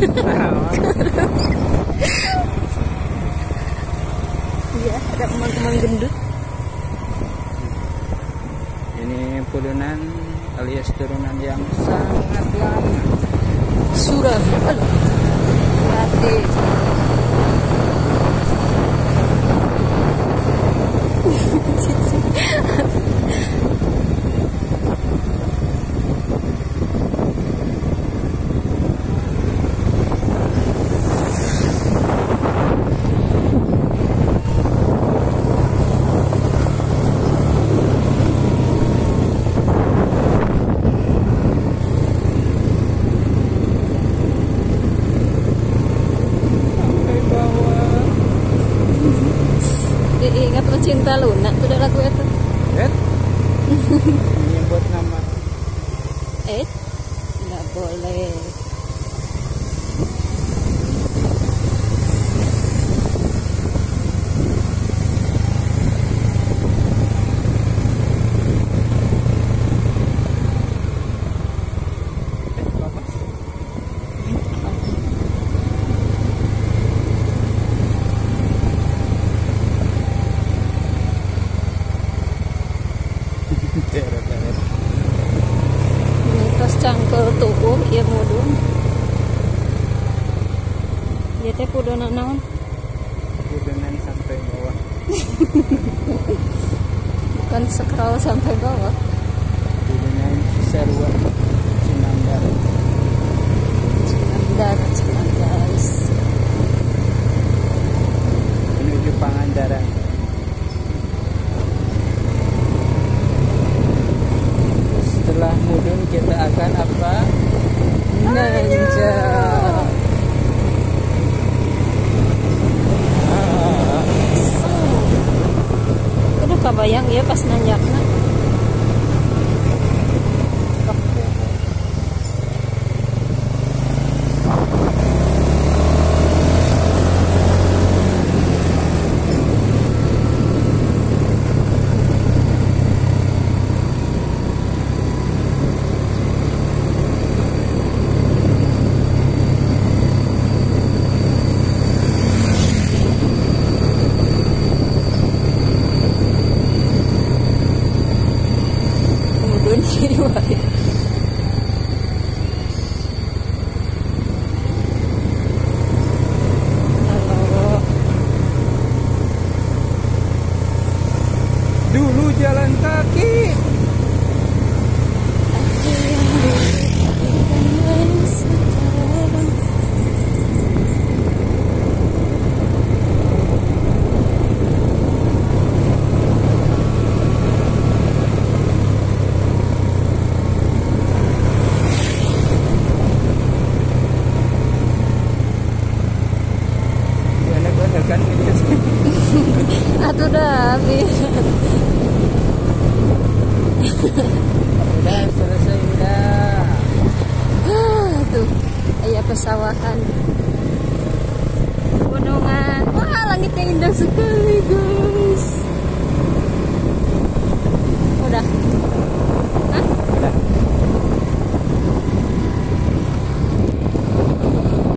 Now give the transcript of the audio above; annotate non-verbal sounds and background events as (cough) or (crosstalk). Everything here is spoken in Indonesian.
Iya, ada emang-emang gendut. Ini pudunan alias turunan yang sangat lama. Suram. Aduh. Hati. Sampai bawah. Diingat lo cinta lunak tuh lagu itu. Eh? (laughs) Menyebut nama. Eh, nggak boleh. Cangkel tubuh ya mudun. Ya teh pudona naon? Pudunan sampai bawah. (laughs) Bukan scroll sampai bawah. Pudunan Cisarua. Kabayang ya pas nanjakna. Jalan ayah pesawahan. Gunungan. Wah, langitnya indah sekali.